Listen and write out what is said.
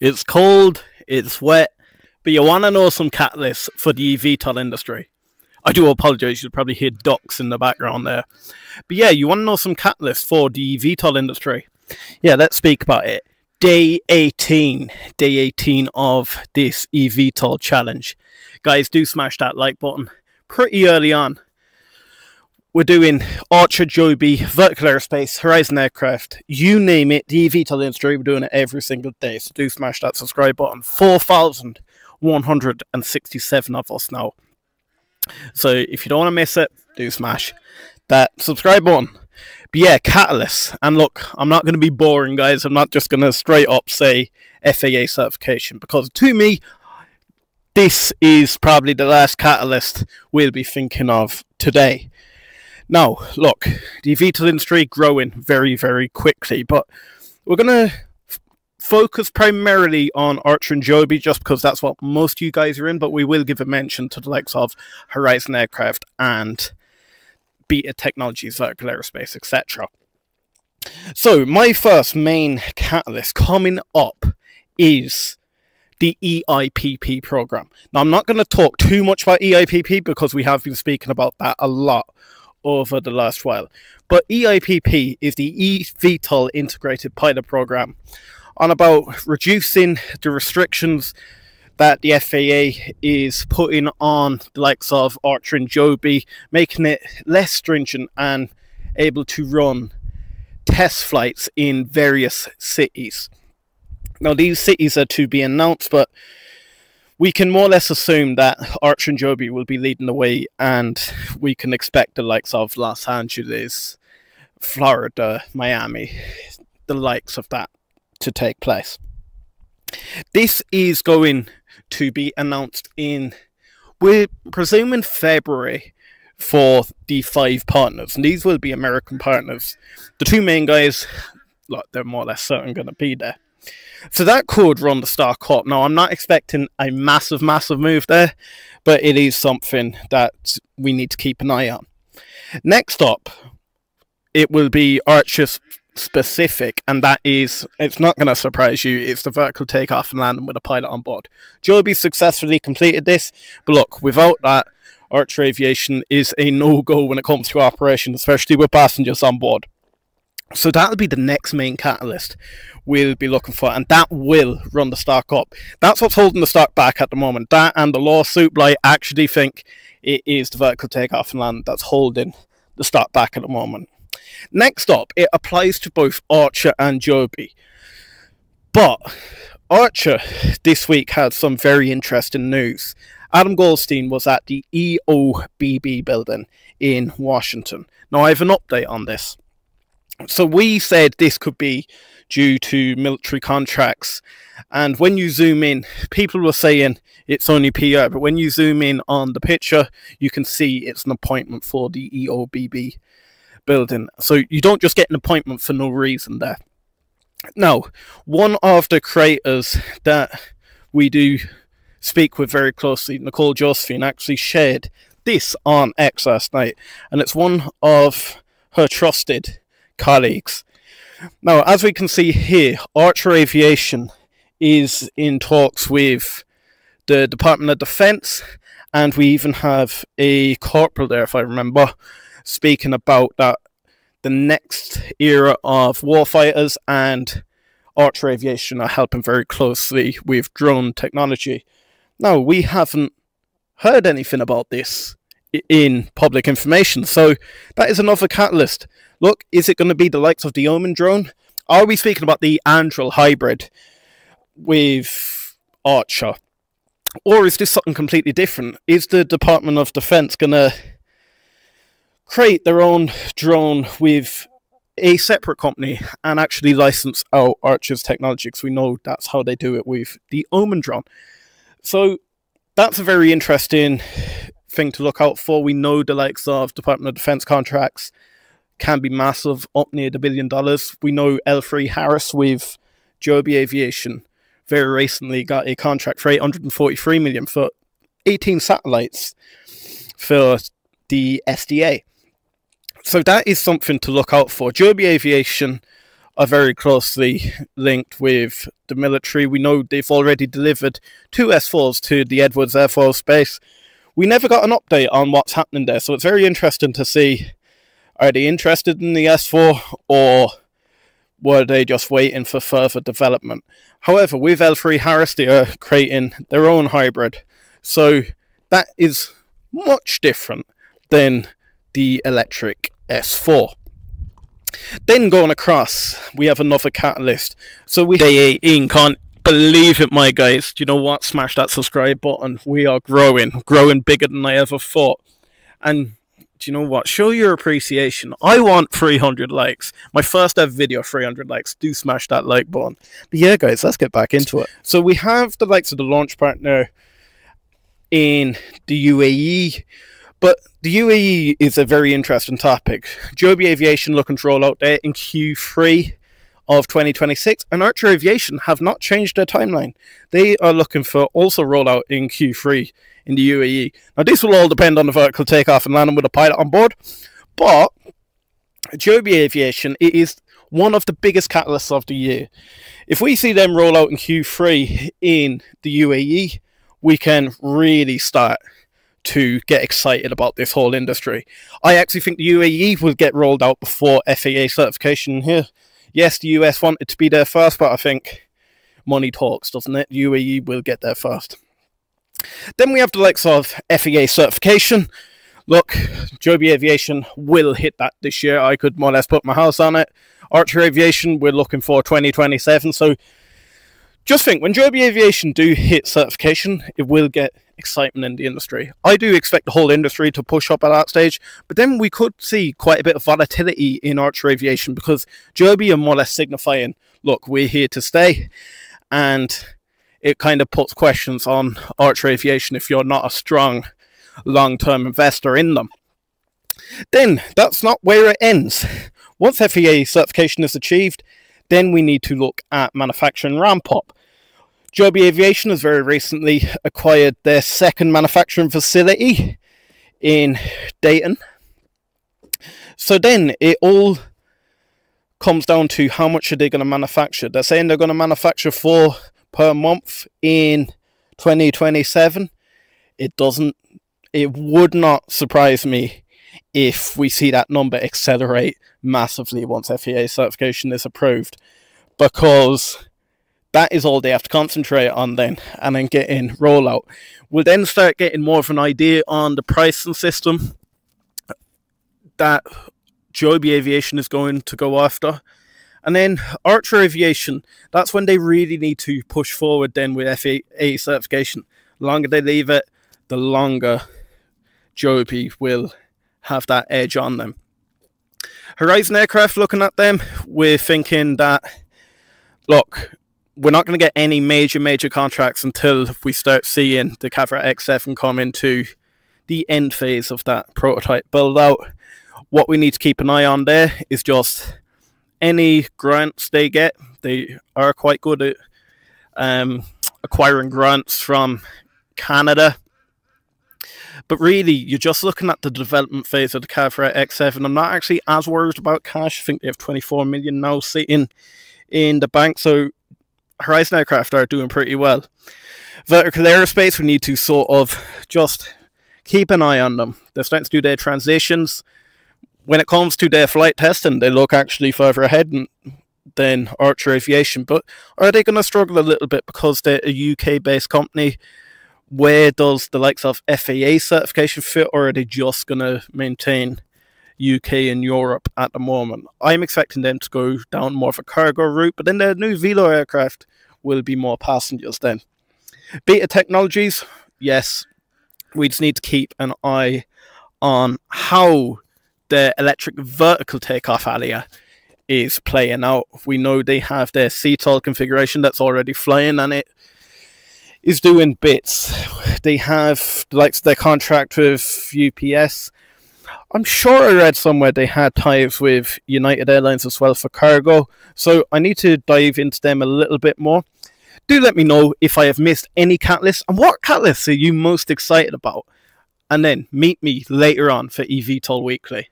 It's cold, it's wet, but you want to know some catalysts for the eVTOL industry. I do apologize, you'll probably hear ducks in the background there. But yeah, you want to know some catalysts for the eVTOL industry. Yeah, let's speak about it. Day 18, day 18 of this eVTOL challenge. Guys, do smash that like button pretty early on we're doing Archer, Joby, Vertical Aerospace, Horizon Aircraft, you name it, the eVTOL industry, we're doing it every single day. So do smash that subscribe button. 4,167 of us now. So if you don't want to miss it, do smash that subscribe button. But yeah, Catalyst. And look, I'm not going to be boring, guys. I'm not just going to straight up say FAA certification because to me, this is probably the last catalyst we'll be thinking of today. Now, look, the VTOL industry growing very, very quickly, but we're going to focus primarily on Archer and Joby just because that's what most of you guys are in, but we will give a mention to the likes of Horizon Aircraft and Beta Technologies, Vertical Aerospace, etc. So, my first main catalyst coming up is the EIPP program. Now, I'm not going to talk too much about EIPP because we have been speaking about that a lot over the last while. But EIPP is the eVTOL Integrated Pilot Program on about reducing the restrictions that the FAA is putting on the likes of Archer and Joby, making it less stringent and able to run test flights in various cities. Now, these cities are to be announced, but we can more or less assume that Archer and Joby will be leading the way, and we can expect the likes of Los Angeles, Florida, Miami, the likes of that to take place. This is going to be announced in, we're presuming February for the five partners, and these will be American partners. The two main guys, look, they're more or less certain going to be there. So that could run the star up. Now, I'm not expecting a massive, massive move there, but it is something that we need to keep an eye on. Next up, it will be Archer's specific, and that is, it's not going to surprise you, it's the vertical takeoff and landing with a pilot on board. Joby successfully completed this, but look, without that, Archer Aviation is a no-go when it comes to operation, especially with passengers on board. So that'll be the next main catalyst we'll be looking for, and that will run the stock up. That's what's holding the stock back at the moment. That and the lawsuit, I actually think it is the vertical takeoff and land that's holding the stock back at the moment. Next up, it applies to both Archer and Joby. But Archer this week had some very interesting news. Adam Goldstein was at the EOBB building in Washington. Now, I have an update on this. So we said this could be due to military contracts. And when you zoom in, people were saying it's only PR, but when you zoom in on the picture, you can see it's an appointment for the EOBB building. So you don't just get an appointment for no reason there. Now, one of the creators that we do speak with very closely, Nicole Josephine, actually shared this on X last night, and it's one of her trusted colleagues. Now, as we can see here, Archer Aviation is in talks with the Department of Defense, and we even have a corporal there, if I remember, speaking about that the next era of warfighters and Archer Aviation are helping very closely with drone technology. Now, we haven't heard anything about this in public information, so that is another catalyst look, is it going to be the likes of the Omen drone? Are we speaking about the Anduril hybrid with Archer? Or is this something completely different? Is the Department of Defense going to create their own drone with a separate company and actually license out Archer's technology? Because we know that's how they do it with the Omen drone. So that's a very interesting thing to look out for. We know the likes of Department of Defense contracts can be massive, up near the billion dollars. We know L3 Harris with Joby Aviation very recently got a contract for 843 million for 18 satellites for the SDA. So that is something to look out for. Joby Aviation are very closely linked with the military. We know they've already delivered two S4s to the Edwards Air Force Base. We never got an update on what's happening there, so it's very interesting to see are they interested in the S4 or were they just waiting for further development? However, with L3 Harris, they are creating their own hybrid. So that is much different than the electric S4. Then going across, we have another catalyst. So we day 18 can't believe it, my guys. Do you know what? Smash that subscribe button. We are growing, growing bigger than I ever thought. And do you know what? Show your appreciation. I want 300 likes. My first ever video, 300 likes. Do smash that like button. But yeah, guys, let's get back into it. So we have the likes of the launch partner in the UAE. But the UAE is a very interesting topic. Joby Aviation looking to roll out there in Q3 of 2026, and Archer Aviation have not changed their timeline. They are looking for also rollout in Q3 in the UAE. Now, this will all depend on the vertical takeoff and landing with a pilot on board, but Joby Aviation it is one of the biggest catalysts of the year. If we see them roll out in Q3 in the UAE, we can really start to get excited about this whole industry. I actually think the UAE will get rolled out before FAA certification here. Yes, the US wanted to be there first, but I think money talks, doesn't it? UAE will get there first. Then we have the likes of FAA certification. Look, Joby Aviation will hit that this year. I could more or less put my house on it. Archer Aviation, we're looking for 2027. So just think, when Joby Aviation do hit certification, it will get excitement in the industry. I do expect the whole industry to push up at that stage, but then we could see quite a bit of volatility in Archer Aviation because Joby are more or less signifying, look, we're here to stay. And it kind of puts questions on Archer Aviation if you're not a strong long term investor in them. Then that's not where it ends. Once FAA certification is achieved, then we need to look at manufacturing ramp up. Joby Aviation has very recently acquired their second manufacturing facility in Dayton. So then it all comes down to how much are they going to manufacture. They're saying they're going to manufacture four per month in 2027. It doesn't, it would not surprise me if we see that number accelerate massively once FAA certification is approved because that is all they have to concentrate on then and then get in rollout. We'll then start getting more of an idea on the pricing system that Joby Aviation is going to go after. And then Archer Aviation, that's when they really need to push forward then with FAA certification. The longer they leave it, the longer Joby will have that edge on them. Horizon Aircraft, looking at them, we're thinking that, look, we're not going to get any major, major contracts until we start seeing the Cavorite X7 come into the end phase of that prototype build out. What we need to keep an eye on there is just any grants they get. They are quite good at um, acquiring grants from Canada. But really, you're just looking at the development phase of the Cavorite X7. I'm not actually as worried about cash. I think they have 24 million now sitting in the bank. So Horizon aircraft are doing pretty well. Vertical aerospace, we need to sort of just keep an eye on them. They're starting to do their transitions. When it comes to their flight testing, they look actually further ahead than Archer Aviation. But are they going to struggle a little bit because they're a UK based company? Where does the likes of FAA certification fit, or are they just going to maintain UK and Europe at the moment. I'm expecting them to go down more of a cargo route, but then the new Valo aircraft will be more passengers then. Beta Technologies, yes, we just need to keep an eye on how the electric vertical takeoff ALIA is playing out. We know they have their CTOL configuration that's already flying and it is doing bits. They have like their contract with UPS I'm sure I read somewhere they had ties with United Airlines as well for cargo, so I need to dive into them a little bit more. Do let me know if I have missed any catalysts and what catalysts are you most excited about. And then meet me later on for eVTOL Weekly.